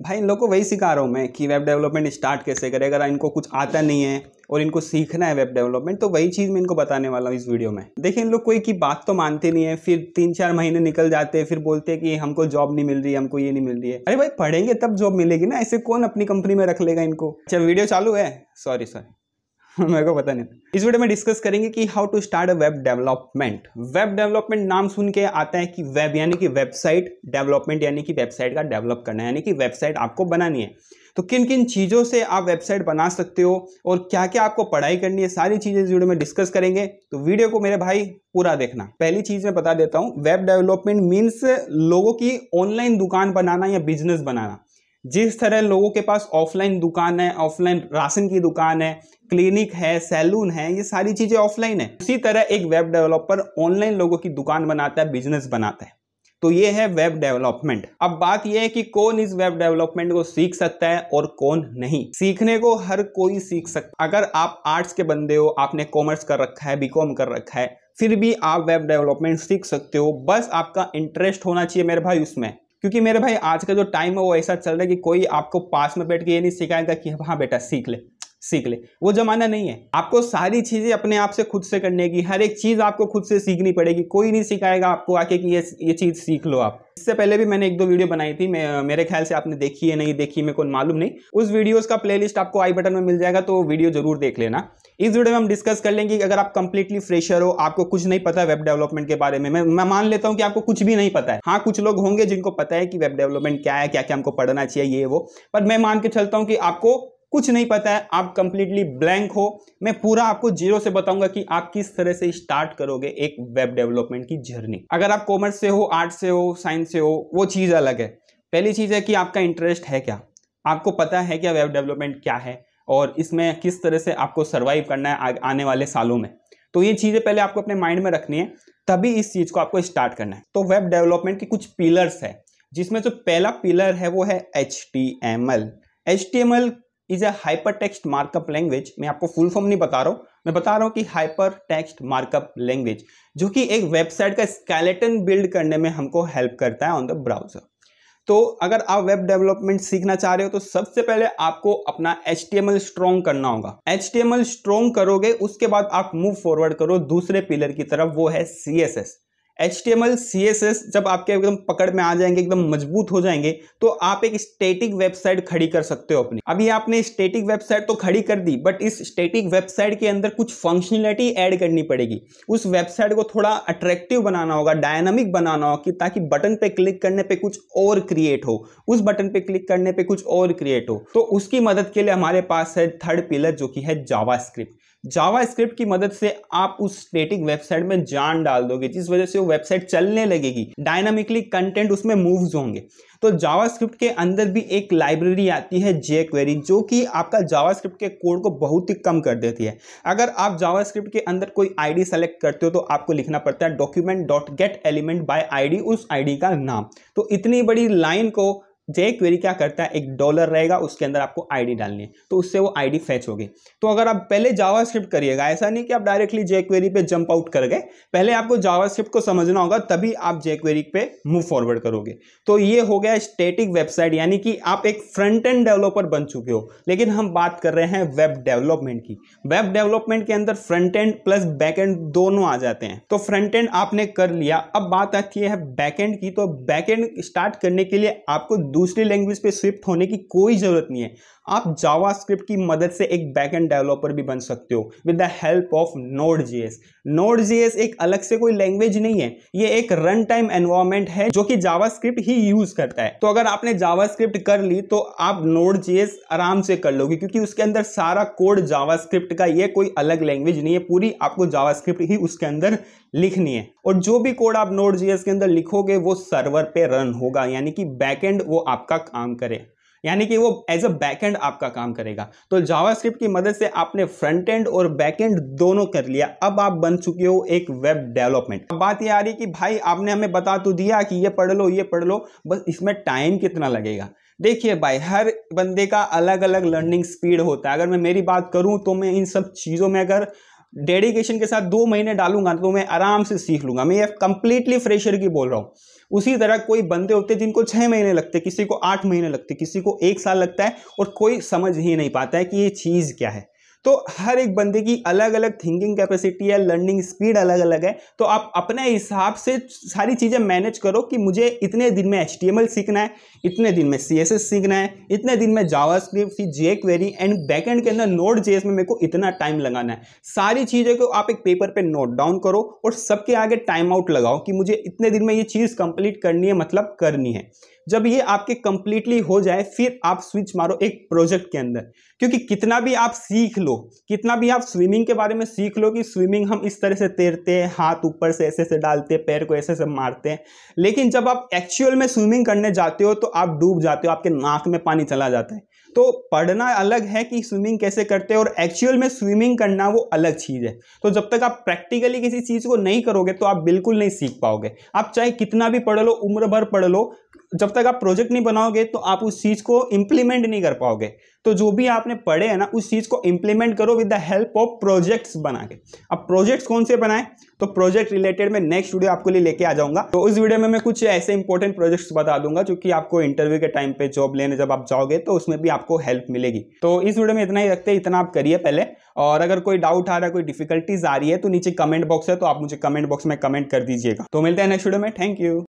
भाई, इन लोग को वही सिखा रहा हूँ मैं कि वेब डेवलपमेंट स्टार्ट कैसे करें। अगर इनको कुछ आता नहीं है और इनको सीखना है वेब डेवलपमेंट तो वही चीज़ मैं इनको बताने वाला हूँ इस वीडियो में। देखिए, इन लोग कोई की बात तो मानते नहीं है, फिर तीन चार महीने निकल जाते हैं, फिर बोलते हैं कि हमको जॉब नहीं मिल रही है हमको ये नहीं मिल रही है। अरे भाई, पढ़ेंगे तब जॉब मिलेगी ना, ऐसे कौन अपनी कंपनी में रख लेगा इनको? अच्छा वीडियो चालू है? सॉरी सॉरी मेरे को पता नहीं इस वीडियो में डिस्कस करेंगे कि how to start a web development web development नाम सुन के आता है कि वेब यानी कि वेबसाइट डेवलपमेंट यानी कि वेबसाइट का डेवलप करना है, यानी कि वेबसाइट आपको बनानी है। तो किन किन चीज़ों से आप वेबसाइट बना सकते हो और क्या क्या आपको पढ़ाई करनी है, सारी चीज़ें इस वीडियो में डिस्कस करेंगे। तो वीडियो को मेरे भाई पूरा देखना। पहली चीज़ मैं बता देता हूँ वेब डेवलपमेंट मीन्स लोगों की ऑनलाइन दुकान बनाना या बिज़नेस बनाना। जिस तरह लोगों के पास ऑफलाइन दुकान है, ऑफलाइन राशन की दुकान है, क्लिनिक है, सैलून है, ये सारी चीज़ें ऑफलाइन है। उसी तरह एक वेब डेवलपर ऑनलाइन लोगों की दुकान बनाता है, बिज़नेस बनाता है। तो ये है वेब डेवलपमेंट। अब बात यह है कि कौन इस वेब डेवलपमेंट को सीख सकता है और कौन नहीं। सीखने को हर कोई सीख सकता अगर आप आर्ट्स के बंदे हो, आपने कॉमर्स कर रखा है, बीकॉम कर रखा है, फिर भी आप वेब डेवलपमेंट सीख सकते हो। बस आपका इंटरेस्ट होना चाहिए मेरे भाई उसमें। क्योंकि मेरे भाई, आज का जो टाइम है, वो ऐसा चल रहा है कि कोई आपको पास में बैठ के ये नहीं सिखाएगा कि हाँ बेटा, सीख ले सीख ले। वो जमाना नहीं है। आपको सारी चीज़ें अपने आप से खुद से करने की, हर एक चीज़ आपको खुद से सीखनी पड़ेगी। कोई नहीं सिखाएगा आपको आके कि ये ये चीज़ सीख लो आप। इससे पहले भी मैंने एक दो वीडियो बनाई थी, मैं, मेरे ख्याल से आपने देखी है नहीं, देखी मेरे को मालूम नहीं। उस वीडियोस का प्लेलिस्ट आपको आई बटन में मिल जाएगा तो वीडियो ज़रूर देख लेना। इस वीडियो में हम डिस्कस कर लेंगे अगर आप कंप्लीटली फ्रेशर हो आपको कुछ नहीं पता वेब डेवलपमेंट के बारे में। मैं, मैं मान लेता हूँ कि आपको कुछ भी नहीं पता है। हाँ कुछ लोग होंगे जिनको पता है कि वेब डेवलपमेंट क्या है क्या क्या हमको पढ़ना चाहिए ये वो। पर मैं मान के चलता हूँ कि आपको कुछ नहीं पता है आप कंप्लीटली ब्लैंक हो। मैं पूरा आपको ज़ीरो से बताऊँगा कि आप किस तरह से स्टार्ट करोगे एक वेब डेवलपमेंट की जर्नी अगर आप कॉमर्स से हो आर्ट से हो साइंस से हो वो चीज़ अलग है। पहली चीज़ है कि आपका इंटरेस्ट है क्या? आपको पता है क्या वेब डेवलपमेंट क्या है? और इसमें किस तरह से आपको सर्वाइव करना है आने वाले सालों में। तो ये चीज़ें पहले आपको अपने माइंड में रखनी है, तभी इस चीज़ को आपको स्टार्ट करना है। तो वेब डेवलपमेंट के कुछ पिलर्स है, जिसमें जो पहला पिलर है वो है H T M L H T M L is a hyper text markup language मैं आपको फुल फॉर्म नहीं बता रहा हूँ, मैं बता रहा हूँ कि हाइपर टेक्स्ट मार्कअप लैंग्वेज जो कि एक वेबसाइट का स्केलेटन बिल्ड करने में हमको हेल्प करता है ऑन द ब्राउज़र तो अगर आप वेब डेवलपमेंट सीखना चाह रहे हो तो सबसे पहले आपको अपना एच टी स्ट्रॉन्ग करना होगा। एच टी स्ट्रॉन्ग करोगे, उसके बाद आप मूव फॉरवर्ड करो दूसरे पिलर की तरफ़, वो है C S S H T M L C S S जब आपके एकदम पकड़ में आ जाएँगे, एकदम मज़बूत हो जाएँगे तो आप एक स्टेटिक वेबसाइट खड़ी कर सकते हो अपनी। अभी आपने स्टेटिक वेबसाइट तो खड़ी कर दी बट इस स्टेटिक वेबसाइट के अंदर कुछ फंक्शनलिटी ऐड करनी पड़ेगी। उस वेबसाइट को थोड़ा अट्रैक्टिव बनाना होगा डायनामिक बनाना होगा कि ताकि बटन पे क्लिक करने पे कुछ और क्रिएट हो। उस बटन पे क्लिक करने पे कुछ और क्रिएट हो। तो उसकी मदद के लिए हमारे पास है थर्ड पिलर जो कि है जावा स्क्रिप्ट जावा स्क्रिप्ट की मदद से आप उस स्टेटिक वेबसाइट में जान डाल दोगे, जिस वजह से वो वेबसाइट चलने लगेगी डायनामिकली कंटेंट उसमें मूव्स होंगे। तो जावा स्क्रिप्ट के अंदर भी एक लाइब्रेरी आती है जे क्वेरी जो कि आपका जावा स्क्रिप्ट के कोड को बहुत ही कम कर देती है। अगर आप जावा स्क्रिप्ट के अंदर कोई आईडी सेलेक्ट करते हो तो आपको लिखना पड़ता है document dot get element by ID उस आईडी का नाम। तो इतनी बड़ी लाइन को जे क्वेरी क्या करता है? एक डॉलर रहेगा, उसके अंदर आपको आईडी डालनी है। तो उससे वो आईडी फैच होगी तो अगर आप पहले जावा स्क्रिप्ट करिएगा, ऐसा नहीं कि आप डायरेक्टली जे क्वेरी पे जंप आउट कर गए। पहले आपको जावा स्क्रिप्ट को समझना होगा, तभी आप जे क्वेरी पे मूव फॉरवर्ड करोगे। तो ये हो गया स्टेटिक वेबसाइट, यानी कि आप एक फ्रंट एंड डेवलपर बन चुके हो। लेकिन हम बात कर रहे हैं वेब डेवलपमेंट की। वेब डेवलपमेंट के अंदर front end plus back end दोनों आ जाते हैं। तो फ्रंट एंड आपने कर लिया। अब बात आती है बैक एंड की। तो बैक एंड स्टार्ट करने के लिए आपको दूसरी लैंग्वेज पे स्विफ्ट होने की कोई ज़रूरत नहीं है। आप जावा स्क्रिप्ट की मदद से एक बैक एंड डेवलपर भी बन सकते हो with the help of Node JS Node JS एक अलग से कोई लैंग्वेज नहीं है। ये एक रन टाइम एनवायरमेंट है जो कि जावा स्क्रिप्ट ही यूज़ करता है। तो अगर आपने जावा स्क्रिप्ट कर ली तो आप नोड जीएस आराम से कर लोगे क्योंकि उसके अंदर सारा कोड जावा स्क्रिप्ट का ये कोई अलग लैंग्वेज नहीं है। पूरी आपको जावा स्क्रिप्ट ही उसके अंदर लिखनी है। और जो भी कोड आप नोड जीएस के अंदर लिखोगे, वो सर्वर पे रन होगा। यानी कि बैकएंड वो आपका काम करे। यानी कि वो एज अ बैकएंड आपका काम करेगा। तो जावास्क्रिप्ट की मदद से आपने फ्रंट एंड और बैक एंड दोनों कर लिया। अब आप बन चुके हो एक वेब डेवलपमेंट अब बात ये आ रही कि भाई, आपने हमें बता तो दिया कि ये पढ़ लो, ये पढ़ लो, बस इसमें टाइम कितना लगेगा? देखिए भाई, हर बंदे का अलग अलग लर्निंग स्पीड होता है। अगर मैं मेरी बात करूँ तो मैं इन सब चीज़ों में अगर डेडिकेशन के साथ दो महीने डालूँगा तो मैं आराम से सीख लूँगा। मैं ये कंप्लीटली फ्रेशर की बोल रहा हूँ। उसी तरह कोई बंदे होते हैं जिनको छः महीने लगते, किसी को आठ महीने लगते, किसी को एक साल लगता है और कोई समझ ही नहीं पाता है कि ये चीज़ क्या है। तो हर एक बंदे की अलग अलग थिंकिंग कैपेसिटी है लर्निंग स्पीड अलग अलग है। तो आप अपने हिसाब से सारी चीज़ें मैनेज करो कि मुझे इतने दिन में एचटीएमएल सीखना है, इतने दिन में सीएसएस सीखना है, इतने दिन में JavaScript jQuery and backend के अंदर नोट जेस में मेरे को इतना टाइम लगाना है। सारी चीज़ें को आप एक पेपर पे नोट डाउन करो और सबके आगे टाइम आउट लगाओ कि मुझे इतने दिन में ये चीज़ कंप्लीट करनी है मतलब करनी है। जब ये आपके कंप्लीटली हो जाए, फिर आप स्विच मारो एक प्रोजेक्ट के अंदर। क्योंकि कितना भी आप सीख लो, कितना भी आप स्विमिंग के बारे में सीख लो कि स्विमिंग हम इस तरह से तैरते हैं, हाथ ऊपर से ऐसे से डालते हैं, पैर को ऐसे से मारते हैं। लेकिन जब आप एक्चुअल में स्विमिंग करने जाते हो तो आप डूब जाते हो, आपके नाक में पानी चला जाता है। तो पढ़ना अलग है कि स्विमिंग कैसे करते हैं और एक्चुअल में स्विमिंग करना वो अलग चीज़ है। तो जब तक आप प्रैक्टिकली किसी चीज़ को नहीं करोगे तो आप बिल्कुल नहीं सीख पाओगे। आप चाहे कितना भी पढ़ लो, उम्र भर पढ़ लो, जब तक आप प्रोजेक्ट नहीं बनाओगे तो आप उस चीज़ को इम्प्लीमेंट नहीं कर पाओगे। तो जो भी आपने पढ़े हैं ना, उस चीज़ को इम्प्लीमेंट करो with the help of projects बना के। अब प्रोजेक्ट्स कौन से बनाए? तो प्रोजेक्ट रिलेटेड मैं नेक्स्ट वीडियो आपको लिए लेके आ जाऊँगा। तो उस वीडियो में मैं कुछ ऐसे इंपॉर्टेंट प्रोजेक्ट्स बता दूँगा, जो कि आपको इंटरव्यू के टाइम पे जॉब लेने जब आप जाओगे तो उसमें भी आपको हेल्प मिलेगी। तो इस वीडियो में इतना ही रखते हैं, इतना आप करिए पहले। और अगर कोई डाउट आ रहा है, कोई डिफिकल्टीज आ रही है तो नीचे कमेंट बॉक्स है तो आप मुझे कमेंट बॉक्स में कमेंट कर दीजिएगा। तो मिलते हैं नेक्स्ट वीडियो में। Thank you